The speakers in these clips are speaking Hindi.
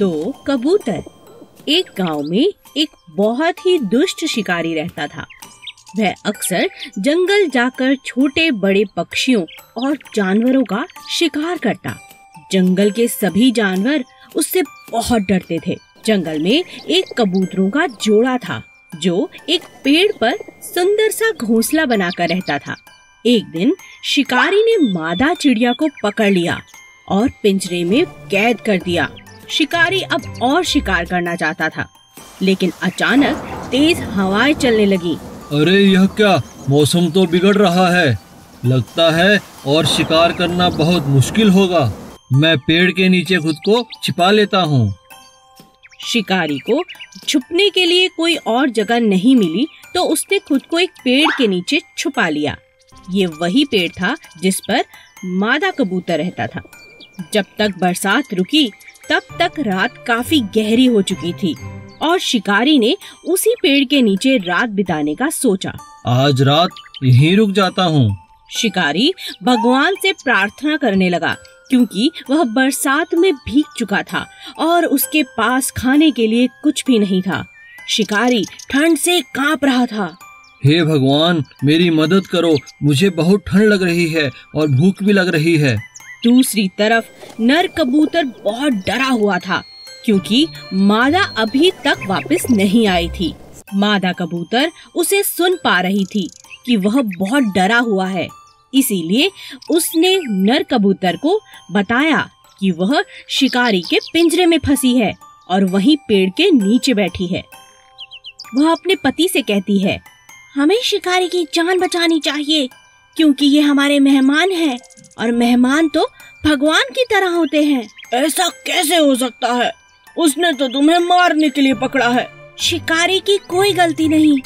तो कबूतर एक गाँव में एक बहुत ही दुष्ट शिकारी रहता था। वह अक्सर जंगल जाकर छोटे बड़े पक्षियों और जानवरों का शिकार करता। जंगल के सभी जानवर उससे बहुत डरते थे। जंगल में एक कबूतरों का जोड़ा था, जो एक पेड़ पर सुंदर सा घोंसला बनाकर रहता था। एक दिन शिकारी ने मादा चिड़िया को पकड़ लिया और पिंजरे में कैद कर दिया। शिकारी अब और शिकार करना चाहता था। लेकिन अचानक तेज हवाएँ चलने लगी। अरे यह क्या? मौसम तो बिगड़ रहा है। लगता है और शिकार करना बहुत मुश्किल होगा। मैं पेड़ के नीचे खुद को छिपा लेता हूँ। शिकारी को छुपने के लिए कोई और जगह नहीं मिली तो उसने खुद को एक पेड़ के नीचे छुपा लिया। ये वही पेड़ था जिस पर मादा कबूतर रहता था। जब तक बरसात रुकी तब तक रात काफ़ी गहरी हो चुकी थी और शिकारी ने उसी पेड़ के नीचे रात बिताने का सोचा। आज रात यहीं रुक जाता हूँ। शिकारी भगवान से प्रार्थना करने लगा क्योंकि वह बरसात में भीग चुका था और उसके पास खाने के लिए कुछ भी नहीं था। शिकारी ठंड से काँप रहा था। हे भगवान मेरी मदद करो मुझे बहुत ठंड लग रही है और भूख भी लग रही है। दूसरी तरफ़ नर कबूतर बहुत डरा हुआ था, क्योंकि मादा अभी तक वापस नहीं आई थी। मादा कबूतर उसे सुन पा रही थी कि वह बहुत डरा हुआ है। इसीलिए उसने नर कबूतर को बताया कि वह शिकारी के पिंजरे में फंसी है और वहीं पेड़ के नीचे बैठी है। वह अपने पति से कहती है, हमें शिकारी की जान बचानी चाहिए, क्योंकि ये हमारे मेहमान हैं और मेहमान तो भगवान की तरह होते हैं। ऐसा कैसे हो सकता है? उसने तो तुम्हें मारने के लिए पकड़ा है। शिकारी की कोई गलती नहीं।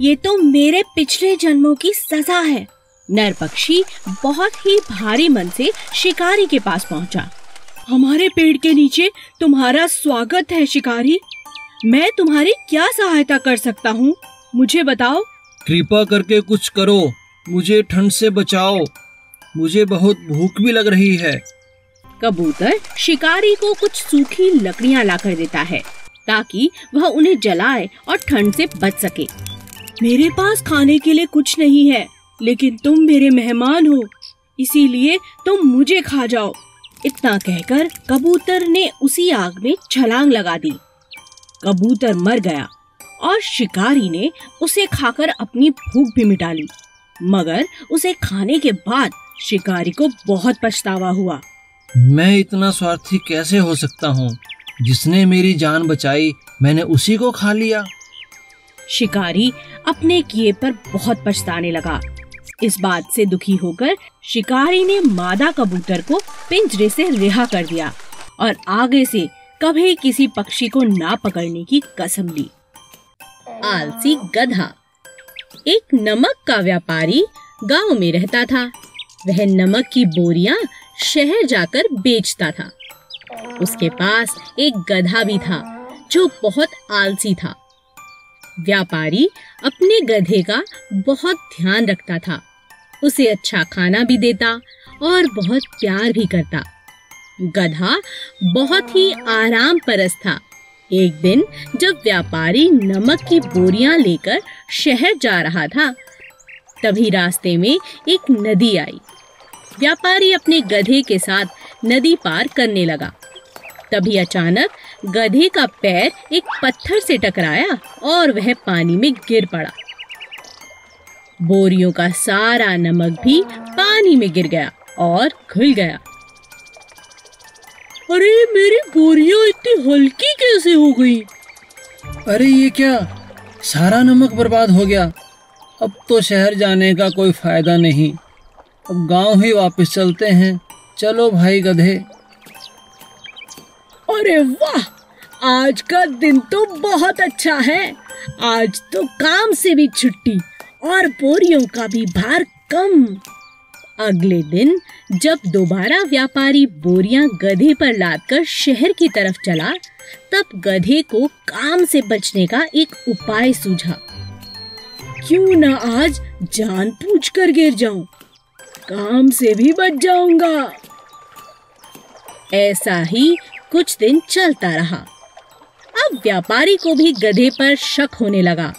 ये तो मेरे पिछले जन्मों की सजा है। नर पक्षी बहुत ही भारी मन से शिकारी के पास पहुँचा। हमारे पेड़ के नीचे तुम्हारा स्वागत है शिकारी। मैं तुम्हारी क्या सहायता कर सकता हूँ? मुझे बताओ। कृपा करके कुछ करो। मुझे ठंड से बचाओ। मुझे बहुत भूख भी लग रही है। कबूतर शिकारी को कुछ सूखी लकड़ियाँ लाकर देता है, ताकि वह उन्हें जलाए और ठंड से बच सके। मेरे पास खाने के लिए कुछ नहीं है, लेकिन तुम मेरे मेहमान हो, इसीलिए तुम मुझे खा जाओ। इतना कहकर कबूतर ने उसी आग में छलांग लगा दी। कबूतर मर गया और शिकारी ने उसे खाकर अपनी भूख भी मिटा ली। मगर उसे खाने के बाद शिकारी को बहुत पछतावा हुआ। मैं इतना स्वार्थी कैसे हो सकता हूँ? जिसने मेरी जान बचाई, मैंने उसी को खा लिया। शिकारी अपने किए पर बहुत पछताने लगा। इस बात से दुखी होकर शिकारी ने मादा कबूतर को पिंजरे से रिहा कर दिया और आगे से कभी किसी पक्षी को ना पकड़ने की कसम ली। आलसी गधा, एक नमक का व्यापारी गाँव में रहता था। वह नमक की बोरियाँ शहर जाकर बेचता था। उसके पास एक गधा भी था, जो बहुत आलसी था। व्यापारी अपने गधे का बहुत ध्यान रखता था। उसे अच्छा खाना भी देता और बहुत प्यार भी करता। गधा बहुत ही आराम परस था। एक दिन जब व्यापारी नमक की बोरियाँ लेकर शहर जा रहा था, तभी रास्ते में एक नदी आई। व्यापारी अपने गधे के साथ नदी पार करने लगा। तभी अचानक गधे का पैर एक पत्थर से टकराया और वह पानी में गिर पड़ा। बोरियों का सारा नमक भी पानी में गिर गया और खुल गया। अरे, मेरी बोरियाँ इतनी हल्की कैसे हो गई? अरे, ये क्या? सारा नमक बर्बाद हो गया। अब तो शहर जाने का कोई फ़ायदा नहीं। अब गाँव ही वापस चलते हैं। चलो भाई गधे। अरे वाह! आज का दिन तो बहुत अच्छा है। आज तो काम से भी छुट्टी और बोरियों का भी भार कम। अगले दिन जब दोबारा व्यापारी बोरियाँ गधे पर लादकर शहर की तरफ़ चला, तब गधे को काम से बचने का एक उपाय सूझा। क्यों ना आज जान पूछ कर गिर जाऊँ? काम से भी बच जाऊँगा। ऐसा ही कुछ दिन चलता रहा। अब व्यापारी को भी गधे पर शक होने लगा,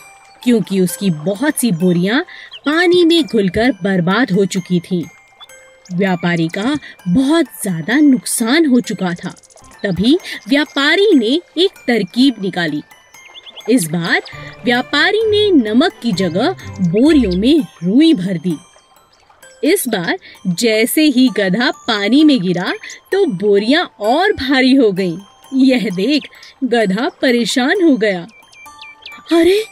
क्योंकि उसकी बहुत सी बोरियाँ पानी में घुलकर बर्बाद हो चुकी थीं। व्यापारी का बहुत ज़्यादा नुकसान हो चुका था। तभी व्यापारी ने एक तरकीब निकाली। इस बार व्यापारी ने नमक की जगह बोरियों में रुई भर दी। इस बार जैसे ही गधा पानी में गिरा तो बोरियाँ और भारी हो गईं। यह देख गधा परेशान हो गया। अरे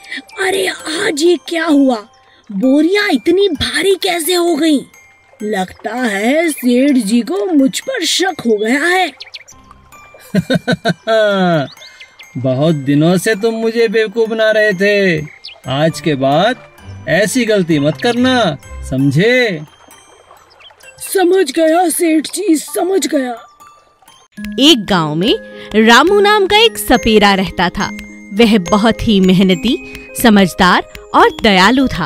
अरे, आज ये क्या हुआ? बोरियाँ इतनी भारी कैसे हो गईं? लगता है सेठ जी को मुझ पर शक हो गया है। बहुत दिनों से तुम मुझे बेवकूफ़ बना रहे थे। आज के बाद ऐसी गलती मत करना, समझे? समझ गया, सेठ जी, समझ गया। एक गाँव में रामू नाम का एक सपेरा रहता था। वह बहुत ही मेहनती, समझदार और दयालु था।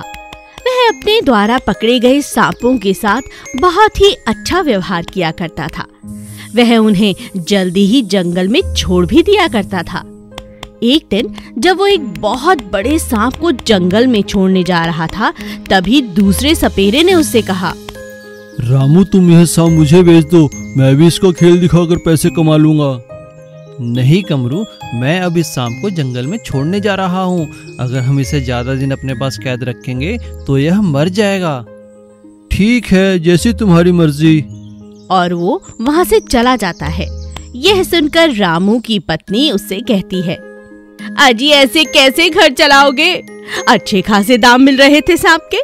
वह अपने द्वारा पकड़े गए सांपों के साथ बहुत ही अच्छा व्यवहार किया करता था। वह उन्हें जल्दी ही जंगल में छोड़ भी दिया करता था। एक दिन जब वो एक बहुत बड़े सांप को जंगल में छोड़ने जा रहा था, तभी दूसरे सपेरे ने उससे कहा रामू तुम यह सांप मुझे बेच दो। मैं भी इसका खेल दिखाकर पैसे कमा लूँगा। नहीं कमरू मैं अब इस सांप को जंगल में छोड़ने जा रहा हूँ। अगर हम इसे ज़्यादा दिन अपने पास कैद रखेंगे तो यह मर जाएगा। ठीक है जैसी तुम्हारी मर्ज़ी। और वो वहाँ से चला जाता है। यह सुनकर रामू की पत्नी उससे कहती है अजी ऐसे कैसे घर चलाओगे? अच्छे खासे दाम मिल रहे थे सांप के।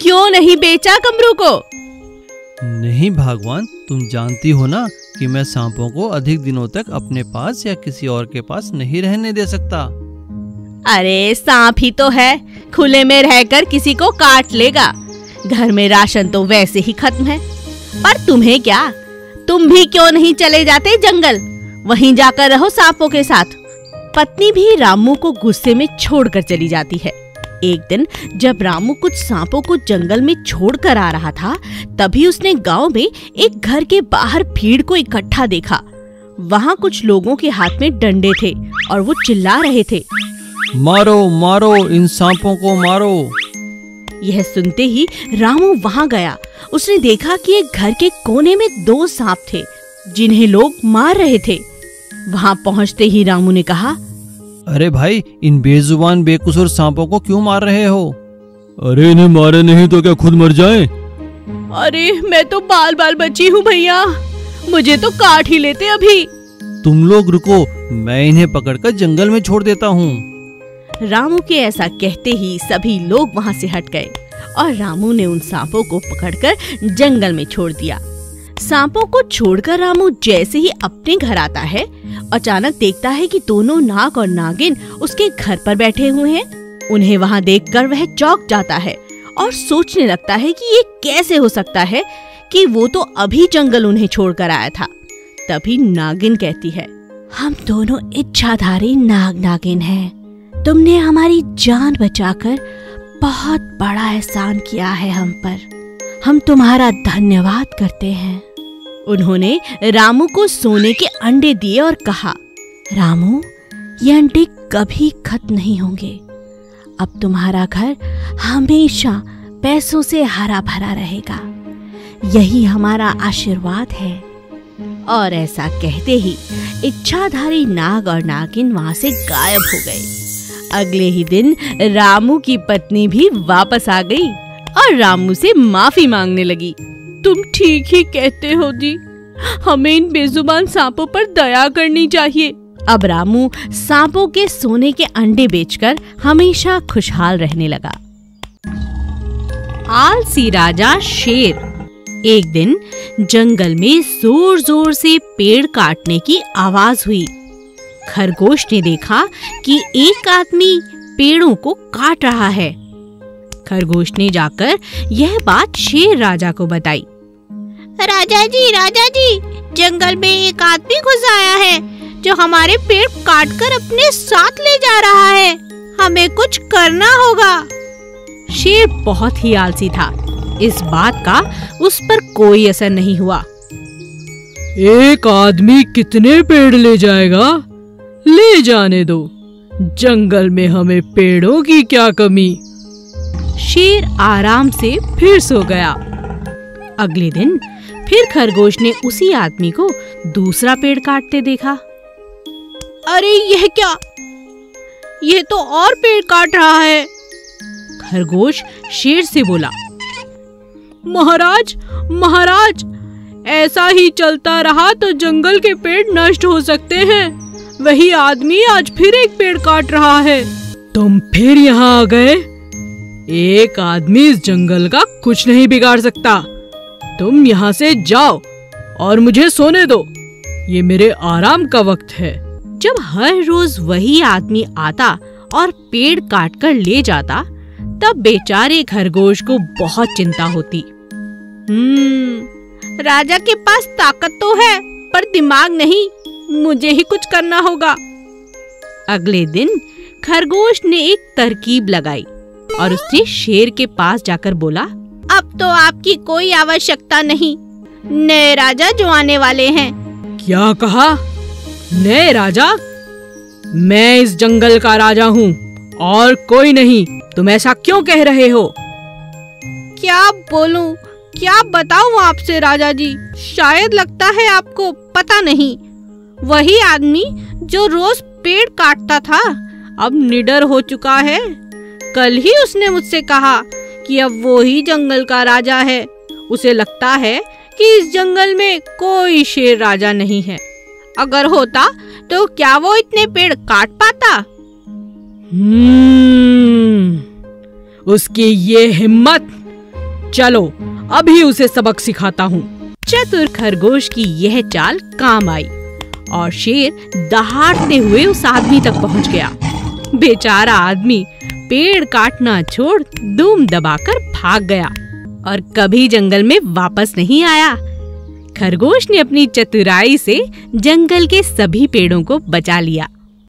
क्यों नहीं बेचा कमरू को? नहीं भगवान, तुम जानती हो ना कि मैं सांपों को अधिक दिनों तक अपने पास या किसी और के पास नहीं रहने दे सकता। अरे, सांप ही तो है। खुले में रहकर किसी को काट लेगा। घर में राशन तो वैसे ही खत्म है। पर तुम्हें क्या? तुम भी क्यों नहीं चले जाते जंगल? वहीं जाकर रहो सांपों के साथ। पत्नी भी रामू को गुस्से में छोड़कर चली जाती है। एक दिन जब रामू कुछ सांपों को जंगल में छोड़कर आ रहा था तभी उसने गाँव में एक घर के बाहर भीड़ को इकट्ठा देखा। वहाँ कुछ लोगों के हाथ में डंडे थे और वो चिल्ला रहे थे। मारो मारो इन सांपों को मारो। यह सुनते ही रामू वहाँ गया। उसने देखा कि एक घर के कोने में दो सांप थे जिन्हें लोग मार रहे थे। वहाँ पहुँचते ही रामू ने कहा अरे भाई इन बेजुबान बेकसूर सांपों को क्यों मार रहे हो? अरे इन्हें मारे नहीं तो क्या खुद मर जाए? अरे मैं तो बाल बाल बची हूँ भैया। मुझे तो काट ही लेते अभी। तुम लोग रुको मैं इन्हें पकड़कर जंगल में छोड़ देता हूँ। रामू के ऐसा कहते ही सभी लोग वहाँ से हट गए और रामू ने उन सांपों को पकड़कर जंगल में छोड़ दिया। सांपों को छोड़कर रामू जैसे ही अपने घर आता है अचानक देखता है कि दोनों नाग और नागिन उसके घर पर बैठे हुए हैं। उन्हें वहाँ देखकर वह चौक जाता है और सोचने लगता है कि ये कैसे हो सकता है कि वो तो अभी जंगल उन्हें छोड़कर आया था। तभी नागिन कहती है, हम दोनों इच्छाधारी नाग नागिन हैं। तुमने हमारी जान बचाकर बहुत बड़ा एहसान किया है हम पर। हम तुम्हारा धन्यवाद करते हैं। उन्होंने रामू को सोने के अंडे दिए और कहा, रामू, ये अंडे कभी खत्म नहीं होंगे। अब तुम्हारा घर हमेशा पैसों से हरा भरा रहेगा। यही हमारा आशीर्वाद है। और ऐसा कहते ही इच्छाधारी नाग और नागिन वहाँ से गायब हो गए। अगले ही दिन रामू की पत्नी भी वापस आ गई और रामू से माफ़ी मांगने लगी। तुम ठीक ही कहते हो जी। हमें इन बेजुबान सांपों पर दया करनी चाहिए। अब रामू, सांपों के सोने के अंडे बेचकर हमेशा खुशहाल रहने लगा। आलसी राजा शेर, एक दिन जंगल में ज़ोर ज़ोर से पेड़ काटने की आवाज़ हुई। खरगोश ने देखा कि एक आदमी पेड़ों को काट रहा है। खरगोश ने जाकर यह बात शेर राजा को बताई। राजा जी राजा जी जंगल में एक आदमी घुस आया है जो हमारे पेड़ काट कर अपने साथ ले जा रहा है। हमें कुछ करना होगा। शेर बहुत ही आलसी था। इस बात का उस पर कोई असर नहीं हुआ। एक आदमी कितने पेड़ ले जाएगा? ले जाने दो। जंगल में हमें पेड़ों की क्या कमी? शेर आराम से फिर सो गया। अगले दिन फिर खरगोश ने उसी आदमी को दूसरा पेड़ काटते देखा। अरे यह क्या? यह तो और पेड़ काट रहा है। खरगोश शेर से बोला महाराज महाराज ऐसा ही चलता रहा तो जंगल के पेड़ नष्ट हो सकते हैं। वही आदमी आज फिर एक पेड़ काट रहा है। तुम फिर यहाँ आ गए? एक आदमी इस जंगल का कुछ नहीं बिगाड़ सकता। तुम यहाँ से जाओ और मुझे सोने दो। ये मेरे आराम का वक्त है। जब हर रोज वही आदमी आता और पेड़ काट कर ले जाता, तब बेचारे खरगोश को बहुत चिंता होती। हम्म राजा के पास ताकत तो है, पर दिमाग नहीं। मुझे ही कुछ करना होगा। अगले दिन खरगोश ने एक तरकीब लगाई और उसने शेर के पास जाकर बोला अब तो आपकी कोई आवश्यकता नहीं। नए राजा जो आने वाले हैं। क्या कहा? नए राजा? मैं इस जंगल का राजा हूँ और कोई नहीं। तुम ऐसा क्यों कह रहे हो? क्या बोलूँ? क्या बताऊँ आपसे राजा जी? शायद लगता है आपको पता नहीं। वही आदमी जो रोज पेड़ काटता था अब निडर हो चुका है। कल ही उसने मुझसे कहा कि अब वो ही जंगल का राजा है। उसे लगता है कि इस जंगल में कोई शेर राजा नहीं है। अगर होता तो क्या वो इतने पेड़ काट पाता? हम्म, उसकी ये हिम्मत। चलो अभी उसे सबक सिखाता हूँ। चतुर खरगोश की यह चाल काम आई और शेर दहाड़ते हुए उस आदमी तक पहुँच गया। बेचारा आदमी पेड़ काटना छोड़ दुम दबाकर भाग गया और कभी जंगल में वापस नहीं आया। खरगोश ने अपनी चतुराई से जंगल के सभी पेड़ों को बचा लिया।